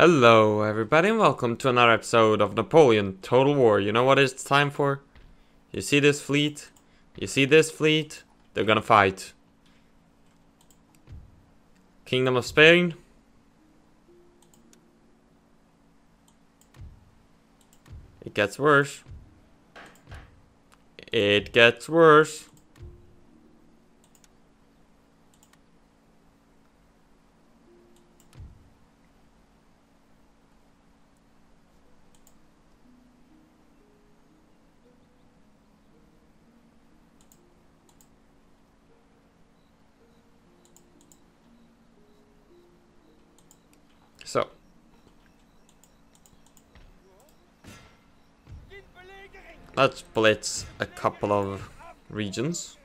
Hello, everybody, and welcome to another episode of Napoleon Total War. You know what it's time for? You see this fleet? You see this fleet? They're gonna fight. Kingdom of Spain. It gets worse. It gets worse. So, let's blitz a couple of regions.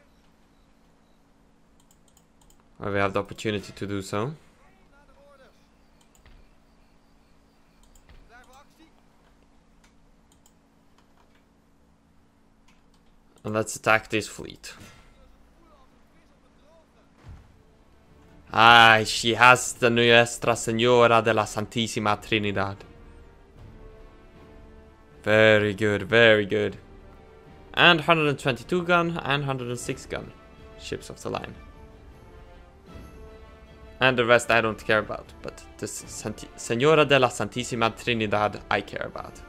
Where we have the opportunity to do so. And let's attack this fleet. Ah, she has the Nuestra Senora de la Santísima Trinidad. Very good, very good. And 122 gun and 106 gun. Ships of the line. And the rest I don't care about, but the Senora de la Santísima Trinidad I care about.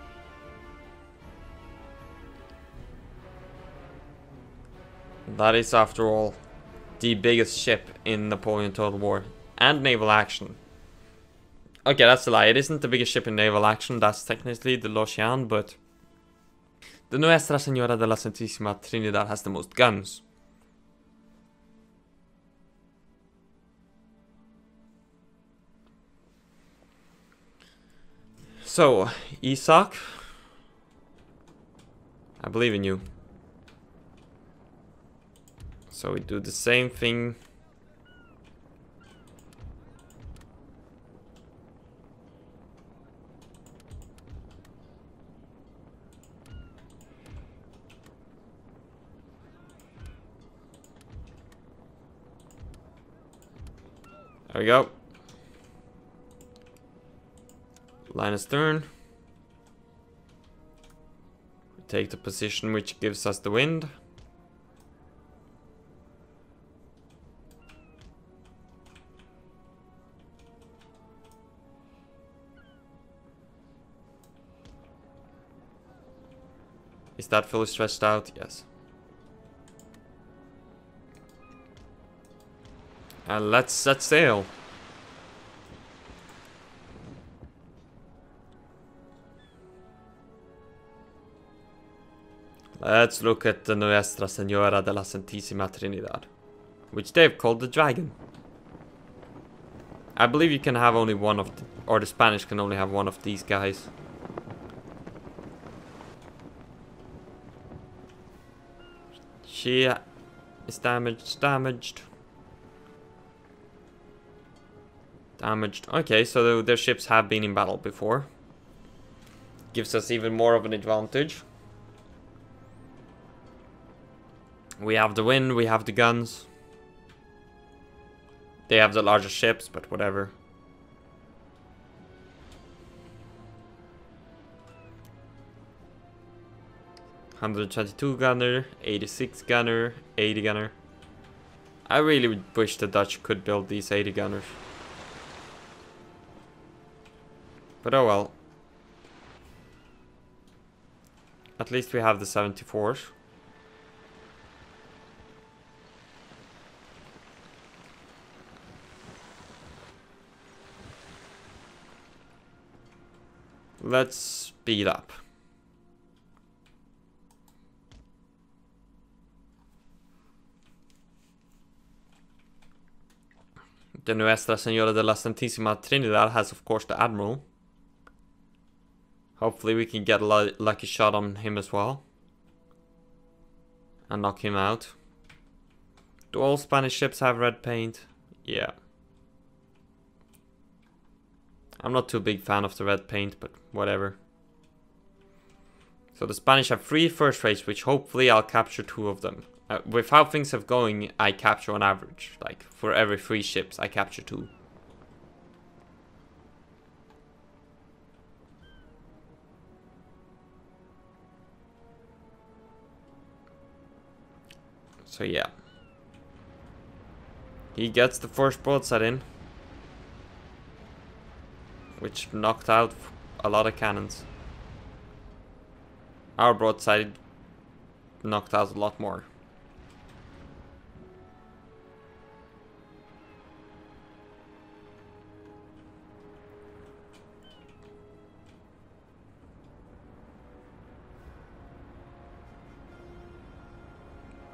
That is, after all, the biggest ship in Napoleon Total War. And naval action. Okay, that's a lie. It isn't the biggest ship in naval action. That's technically the L'Ocean, but... The Nuestra Senora de la Santísima Trinidad has the most guns. So, Isak. I believe in you. So we do the same thing. There we go. Line. We take the position which gives us the wind. Is that fully stretched out? Yes. And let's set sail. Let's look at the Nuestra Senora de la Santísima Trinidad, which they've called the Dragon. I believe you can have only one of, the, or the Spanish can only have one of these guys. She uh, is damaged, damaged. Damaged. Okay, so their ships have been in battle before. Gives us even more of an advantage. We have the wind, we have the guns. They have the larger ships, but whatever. Hundred twenty-two gunner, eighty-six gunner, eighty gunner. I really wish the Dutch could build these eighty gunners. But oh well. At least we have the 74s. Let's speed up. The Nuestra Senora de la Santísima Trinidad has of course the Admiral. Hopefully we can get a lucky shot on him as well. And knock him out. Do all Spanish ships have red paint? Yeah. I'm not too big fan of the red paint, but whatever. So the Spanish have three first rates, which hopefully I'll capture two of them. Uh, with how things are going, I capture on average. Like, for every three ships, I capture two. So yeah. He gets the first broadside in. Which knocked out a lot of cannons. Our broadside knocked out a lot more.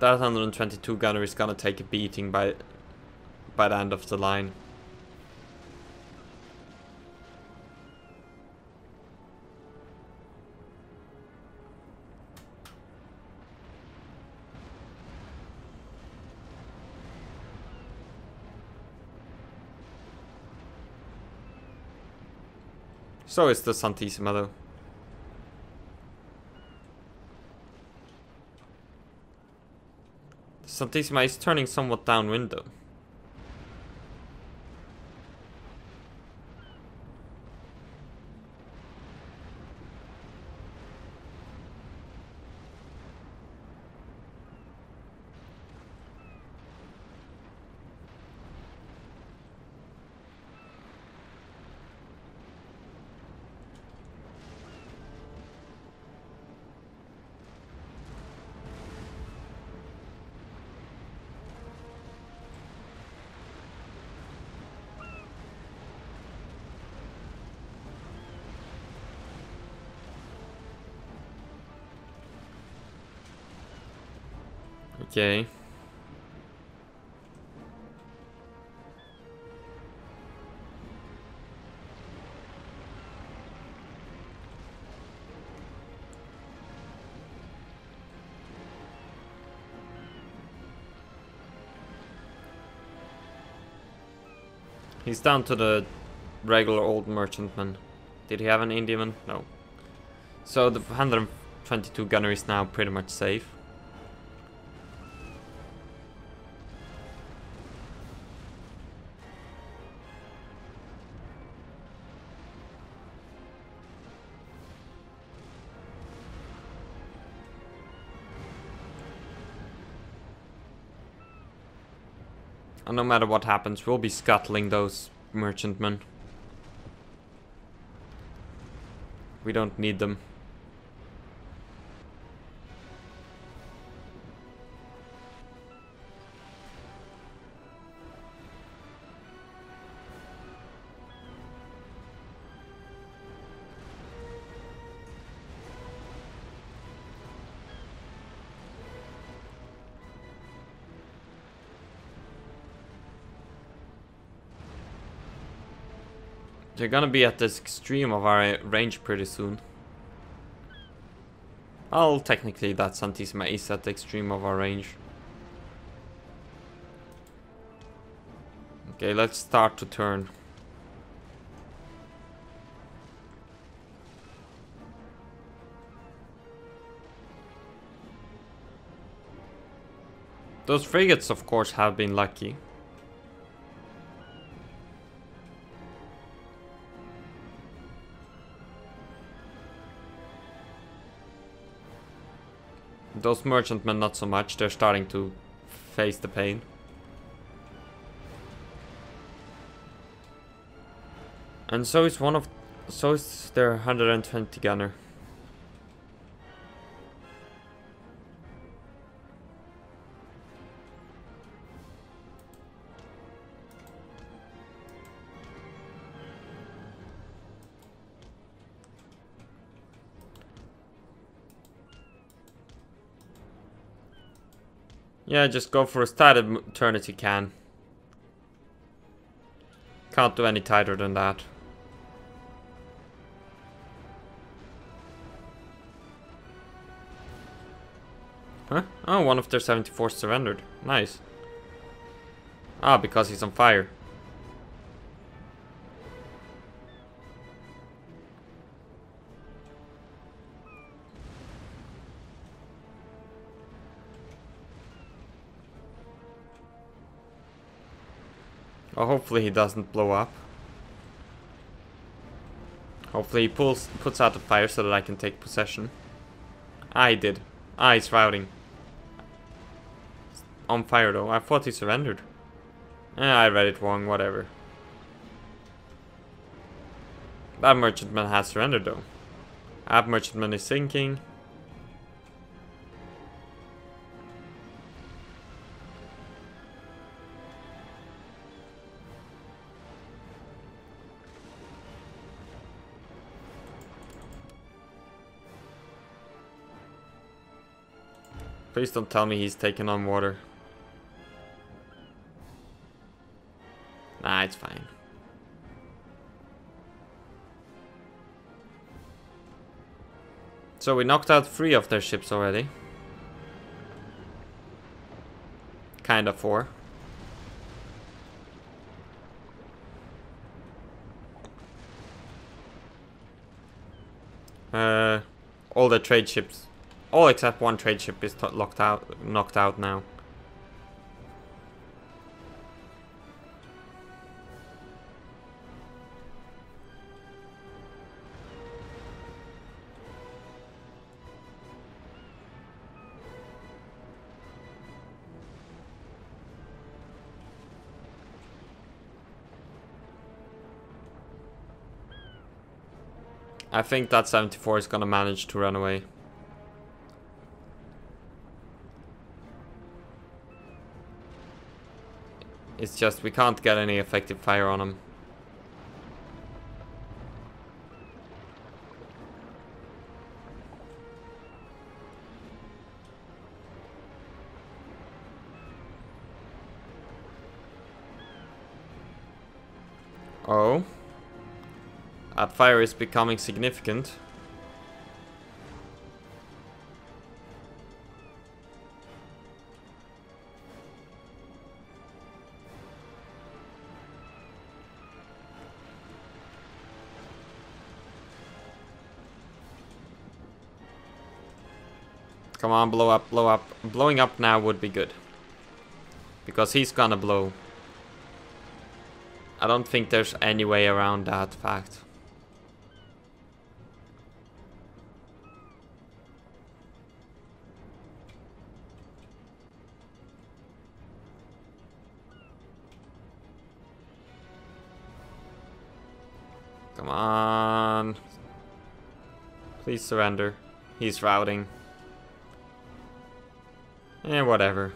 That 122 gunner is gonna take a beating by by the end of the line. So is the Santísima though. Santísima is turning somewhat downwind though. Okay. He's down to the regular old merchantman. Did he have an Indiaman? No. So the 122 gunner is now pretty much safe. Matter what happens, we'll be scuttling those merchantmen. We don't need them. They're gonna be at this extreme of our range pretty soon. Well, technically that Santísima is at the extreme of our range. Okay, let's start to turn. Those frigates, of course, have been lucky. Those merchantmen not so much, they're starting to face the pain. And so is one of so is their 120 gunner. Yeah, just go for a turn as you can. Can't do any tighter than that. Huh? Oh, one of their 74 surrendered. Nice. Ah, because he's on fire. Well, hopefully he doesn't blow up. Hopefully he pulls, puts out the fire so that I can take possession. I did. Ah, he's routing. on fire though. I thought he surrendered. Eh, I read it wrong, whatever. That merchantman has surrendered though. That merchantman is sinking. Please don't tell me he's taking on water. Nah, it's fine. So we knocked out three of their ships already. Kind of four. Uh, all the trade ships all except one trade ship is locked out, knocked out now. I think that 74 is gonna manage to run away. It's just we can't get any effective fire on them. Oh. That fire is becoming significant. Blow up, blow up. Blowing up now would be good. Because he's gonna blow. I don't think there's any way around that fact. Come on. Please surrender. He's routing. Eh, whatever.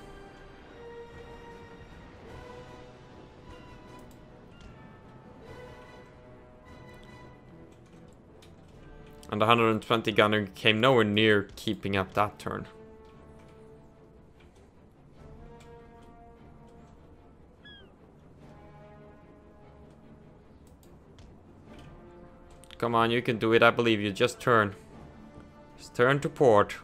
And the 120 gunner came nowhere near keeping up that turn. Come on, you can do it, I believe you. Just turn. Just turn to port.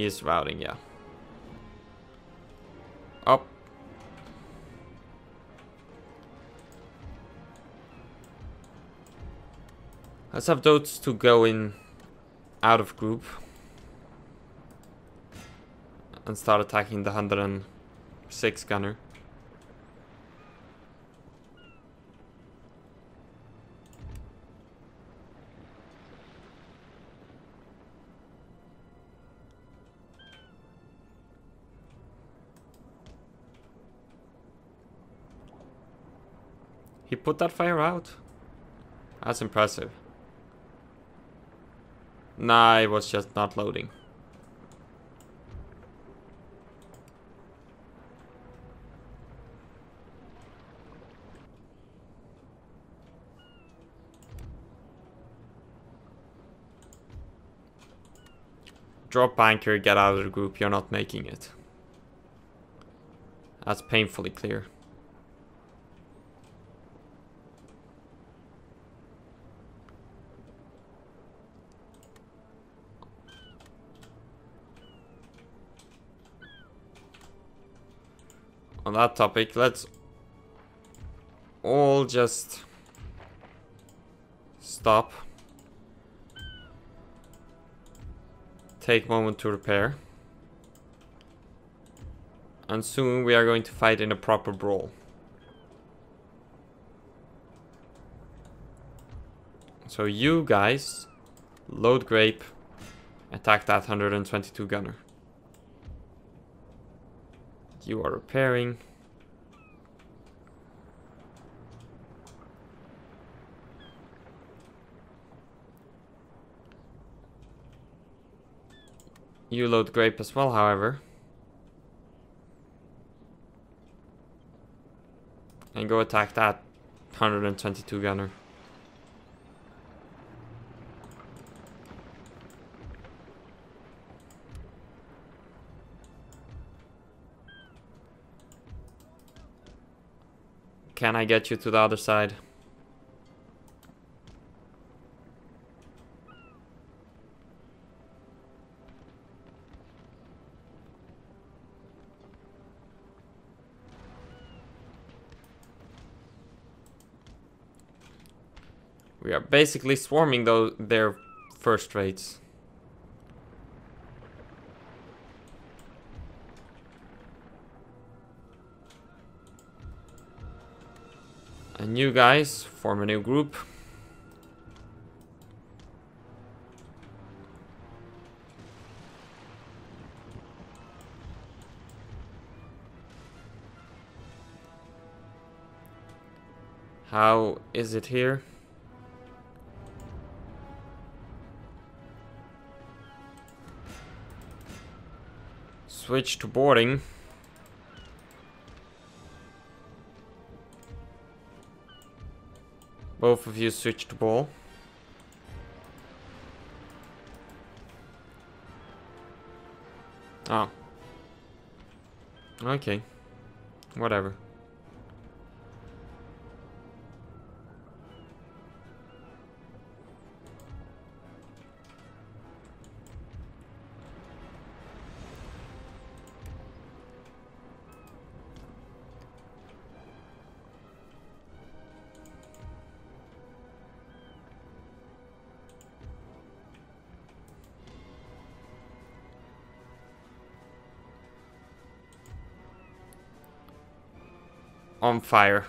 He is routing, yeah. Up. Let's have those two go in out of group. And start attacking the 106 gunner. Put that fire out? That's impressive. Nah, it was just not loading. Drop anchor, get out of the group, you're not making it. That's painfully clear. That topic, let's all just stop. Take moment to repair. And soon we are going to fight in a proper brawl. So you guys, Load grape. Attack that 122 gunner. You are repairing. You load grape as well, however. And go attack that 122 gunner. Can I get you to the other side? We are basically swarming those their first rates. And you guys form a new group. How is it here? Switch to boarding. Both of you switch to ball. Oh. Okay. Whatever. On fire.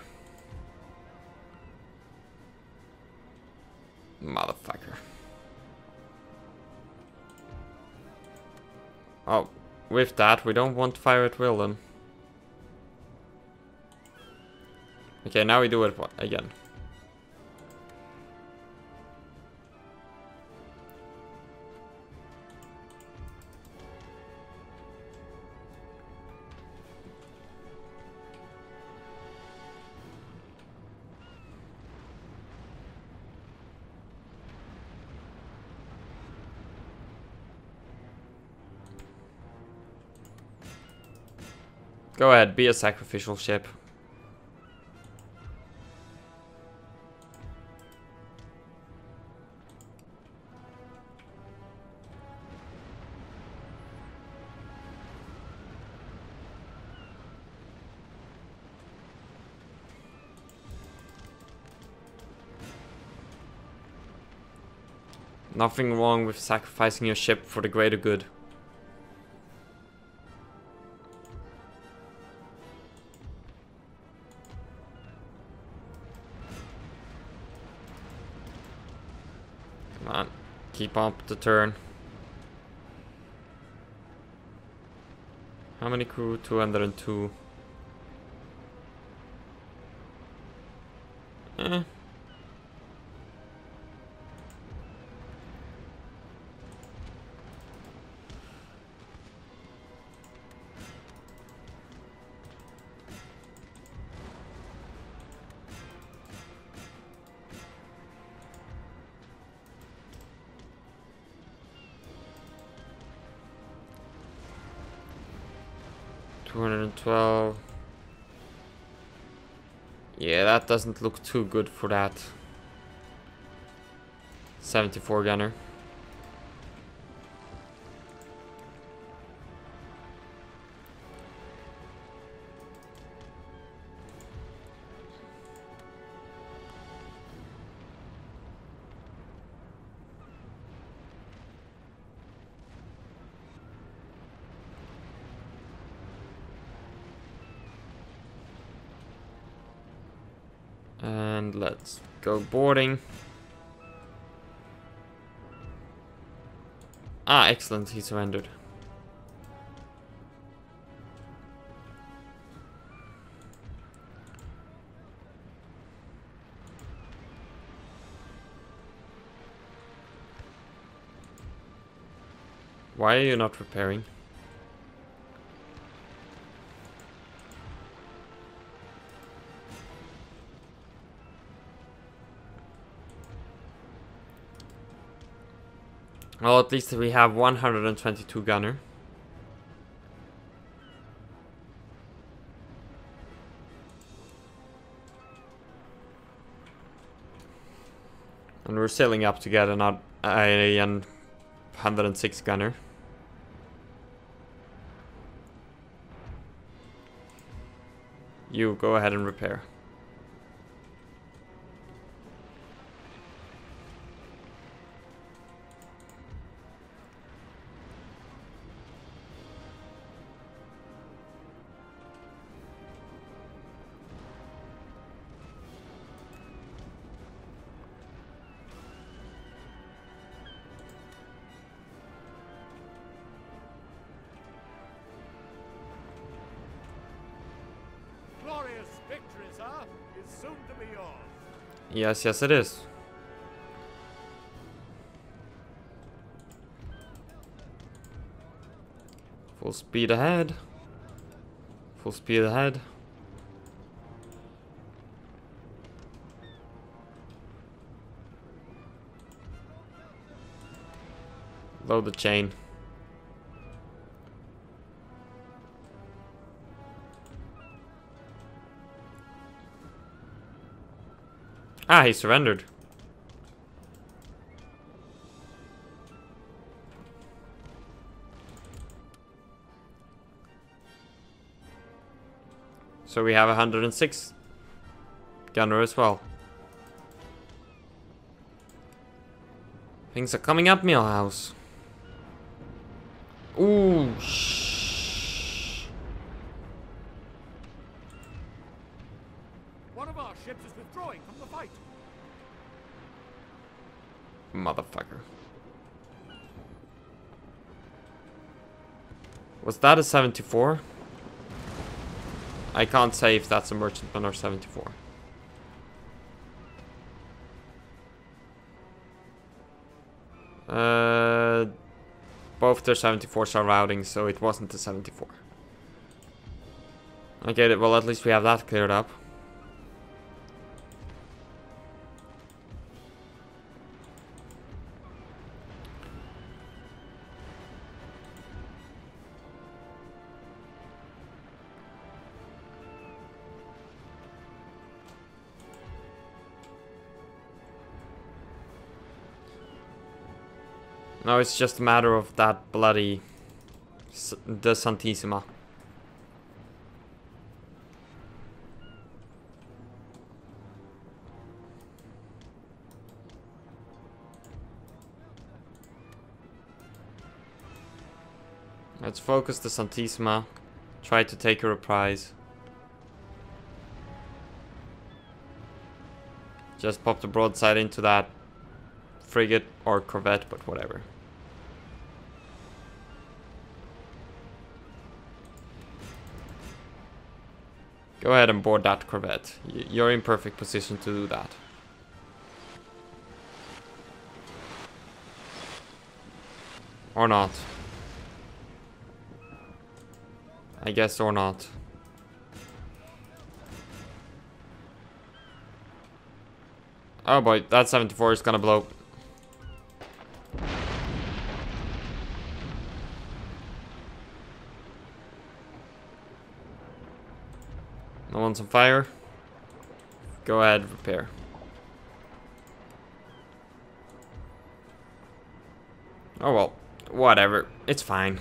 Motherfucker. Oh, with that, we don't want fire at will then. Okay, now we do it again. Ahead, be a sacrificial ship. Nothing wrong with sacrificing your ship for the greater good. Keep up the turn. How many crew? 202. 212. Yeah, that doesn't look too good for that. 74 gunner. Go boarding. Ah, excellent, he surrendered. Why are you not repairing? Well, at least we have 122 gunner. And we're sailing up to get an, a 106 gunner. You go ahead and repair. Yes, yes it is. Full speed ahead. Full speed ahead. Load the chain. Ah, he surrendered. So we have 106 gunner as well. Things are coming up, Milhouse. That a 74? I can't say if that's a merchantman or 74. Uh, both their 74s are routing, so it wasn't a 74. Okay, well at least we have that cleared up. No, it's just a matter of that bloody... the Santísima. Let's focus the Santísima. Try to take her a prize. Just pop the broadside into that frigate or corvette, but whatever. Go ahead and board that Corvette. You're in perfect position to do that. Or not. I guess or not. Oh boy, that 74 is gonna blow. On fire. Go ahead, repair. Oh well, whatever. It's fine.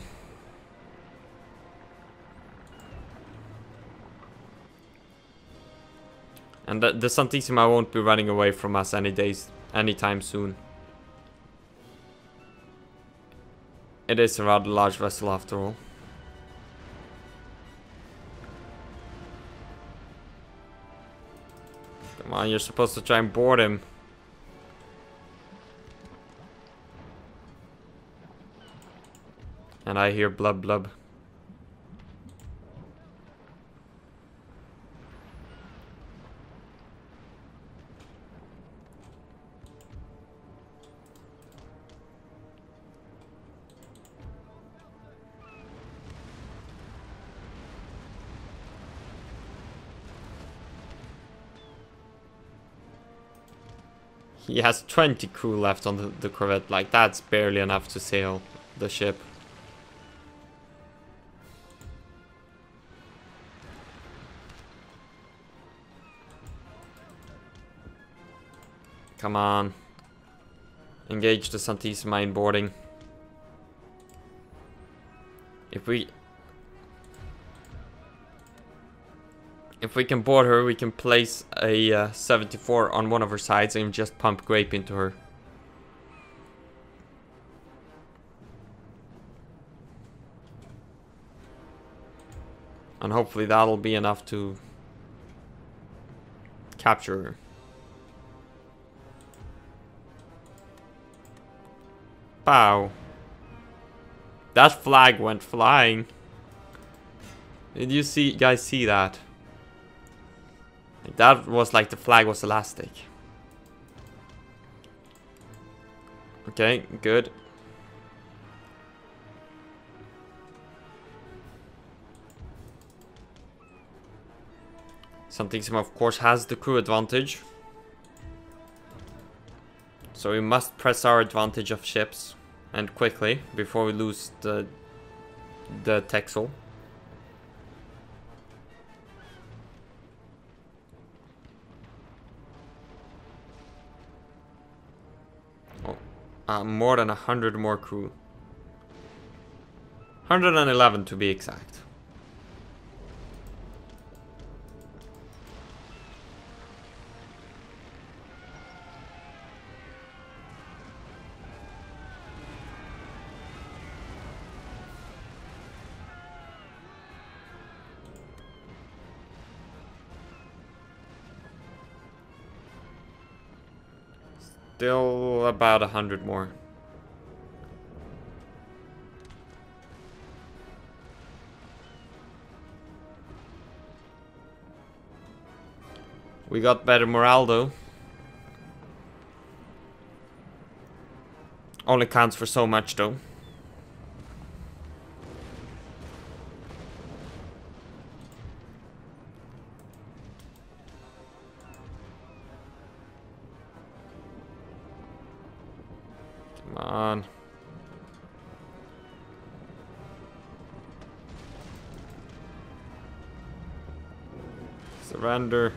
And the, the Santísima won't be running away from us any days, anytime soon. It is a rather large vessel after all. on, you're supposed to try and board him. And I hear blub blub. He has 20 crew left on the, the corvette. Like, that's barely enough to sail the ship. Come on. Engage the Santísima in boarding. If we... If we can board her, we can place a uh, 74 on one of her sides and just pump grape into her. And hopefully that'll be enough to capture her. Pow. That flag went flying. Did you see guys see that? Like that was like the flag was elastic. Okay, good. Santísima of course has the crew advantage. So we must press our advantage of ships and quickly before we lose the the Texel. Uh, more than a hundred more crew. 111 to be exact. About a hundred more. We got better morale though. Only counts for so much though. Come on. Surrender.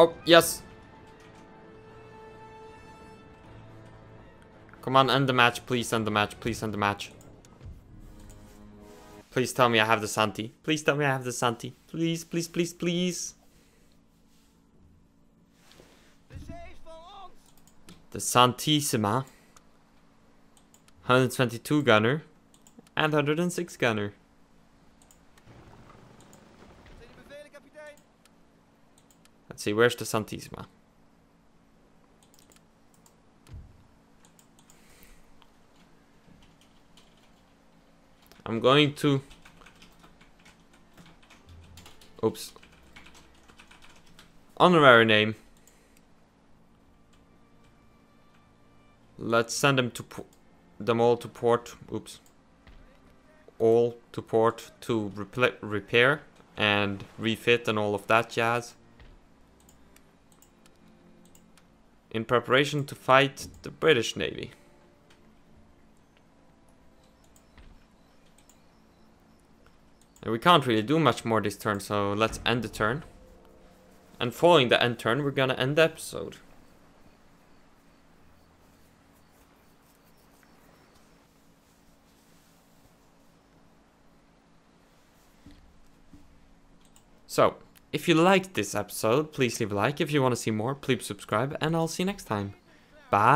Oh, yes. Come on, end the match. Please end the match. Please end the match. Please tell me I have the Santi. Please tell me I have the Santi. Please, please, please, please. The Santísima. 122 gunner. And 106 gunner. Let's see, where's the Santísima? I'm going to... Oops. Honorary name. Let's send them to them all to port. Oops. All to port to repair and refit and all of that jazz. In preparation to fight the British Navy. And we can't really do much more this turn, so let's end the turn. And following the end turn, we're gonna end the episode. So, if you liked this episode, please leave a like. If you want to see more, please subscribe, and I'll see you next time. Bye.